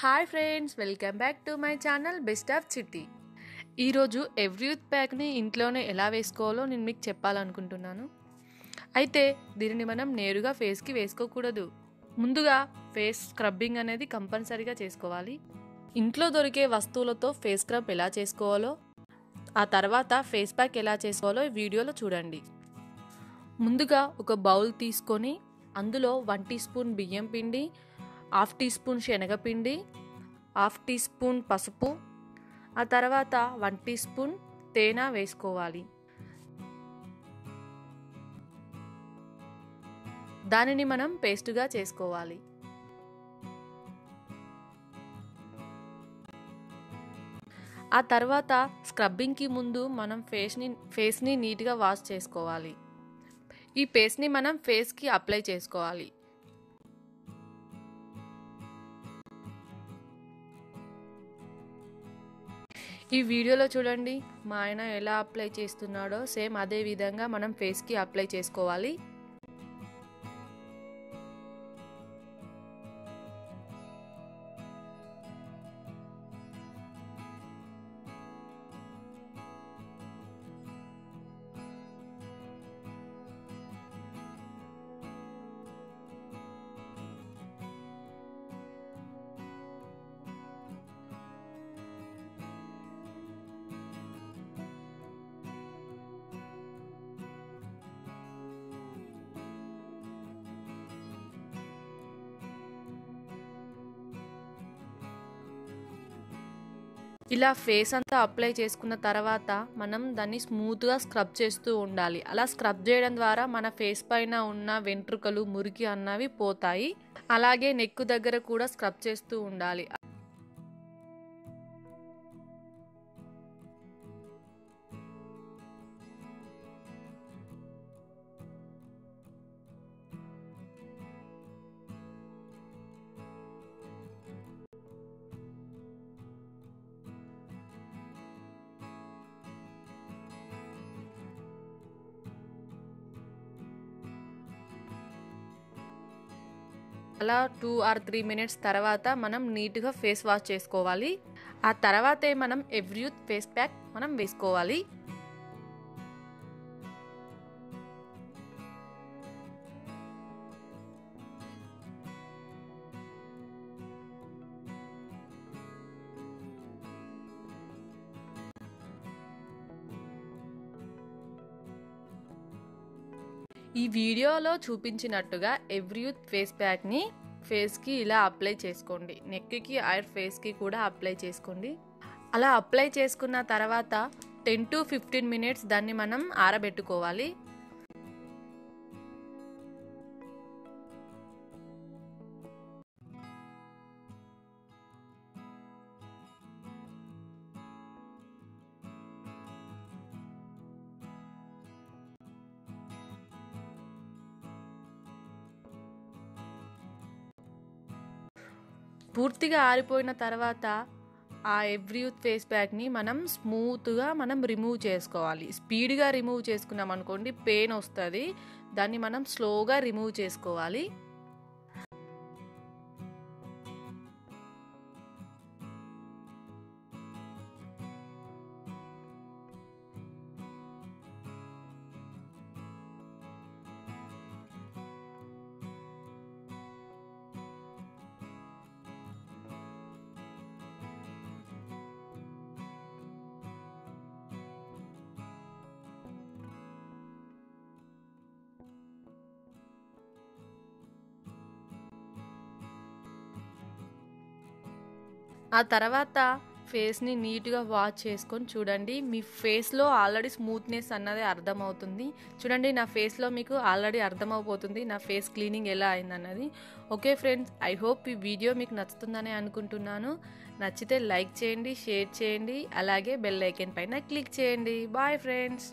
Hi friends welcome back to my channel best of Chitti. ఈరోజు Everyuth ప్యాక్ని ఇంట్లోనే ఎలా వేసుకోవాలో నేను మీకు చెప్పాలనుకుంటున్నాను. అయితే దీనిని మనం నేరుగా ఫేస్కి వేసుకోకూడదు. ముందుగా ఫేస్ స్క్రబ్బింగ్ అనేది కంపల్సరీగా చేసుకోవాలి. ఇంట్లో దొరికే వస్తువులతో ఫేస్ స్క్రబ్ ఎలా చేసుకోవాలో ఆ తర్వాత ఫేస్ ప్యాక్ ఎలా చేసుకోవాలో ఈ వీడియోలో చూడండి. ముందుగా ఒక బౌల్ తీసుకొని అందులో వన్ టీ స్పూన్ బియ్యం పిండి హాఫ్ టీ స్పూన్ శనగపిండి హాఫ్ టీ స్పూన్ పసుపు ఆ తర్వాత వన్ టీ స్పూన్ తేనె వేసుకోవాలి. దానిని మనం పేస్ట్గా చేసుకోవాలి. ఆ తర్వాత స్క్రబ్బింగ్కి ముందు మనం ఫేస్ని ఫేస్ని నీట్గా వాష్ చేసుకోవాలి. ఈ పేస్ట్ని మనం ఫేస్కి అప్లై చేసుకోవాలి. ఈ వీడియోలో చూడండి మా ఆయన ఎలా అప్లై చేస్తున్నాడో. సేమ్ అదే విధంగా మనం ఫేస్కి అప్లై చేసుకోవాలి. ఇలా ఫేస్ అంతా అప్లై చేసుకున్న తర్వాత మనం దాన్ని స్మూత్గా స్క్రబ్ చేస్తూ ఉండాలి. అలా స్క్రబ్ చేయడం ద్వారా మన ఫేస్ పైన ఉన్న వెంట్రుకలు మురికి అన్నవి పోతాయి. అలాగే నెక్ దగ్గర కూడా స్క్రబ్ చేస్తూ ఉండాలి. అలా టూ ఆర్ త్రీ మినిట్స్ తర్వాత మనం నీట్గా ఫేస్ వాష్ చేసుకోవాలి. ఆ తర్వాతే మనం ఎవ్రీ ఫేస్ ప్యాక్ మనం వేసుకోవాలి. ఈ వీడియోలో చూపించినట్టుగా ఎవ్రీయూత్ ఫేస్ ప్యాక్ని ఫేస్కి ఇలా అప్లై చేసుకోండి. నెక్కి ఆర్ ఫేస్కి కూడా అప్లై చేసుకోండి. అలా అప్లై చేసుకున్న తర్వాత టెన్ టు ఫిఫ్టీన్ మినిట్స్ దాన్ని మనం ఆరబెట్టుకోవాలి. పూర్తిగా ఆరిపోయిన తర్వాత ఆ ఎవ్రీ ఫేస్ ప్యాక్ని మనం స్మూత్గా మనం రిమూవ్ చేసుకోవాలి. స్పీడ్గా రిమూవ్ చేసుకున్నాం అనుకోండి పెయిన్ వస్తుంది. దాన్ని మనం స్లోగా రిమూవ్ చేసుకోవాలి. ఆ తర్వాత ఫేస్ని నీట్గా వాష్ చేసుకొని చూడండి. మీ ఫేస్లో ఆల్రెడీ స్మూత్నెస్ అన్నది అర్థమవుతుంది. చూడండి నా ఫేస్లో మీకు ఆల్రెడీ అర్థమైపోతుంది నా ఫేస్ క్లీనింగ్ ఎలా అయిందన్నది. ఓకే ఫ్రెండ్స్ ఐ హోప్ ఈ వీడియో మీకు నచ్చుతుందని అనుకుంటున్నాను. నచ్చితే లైక్ చేయండి షేర్ చేయండి. అలాగే బెల్ ఐకెన్ పైన క్లిక్ చేయండి. Bye friends.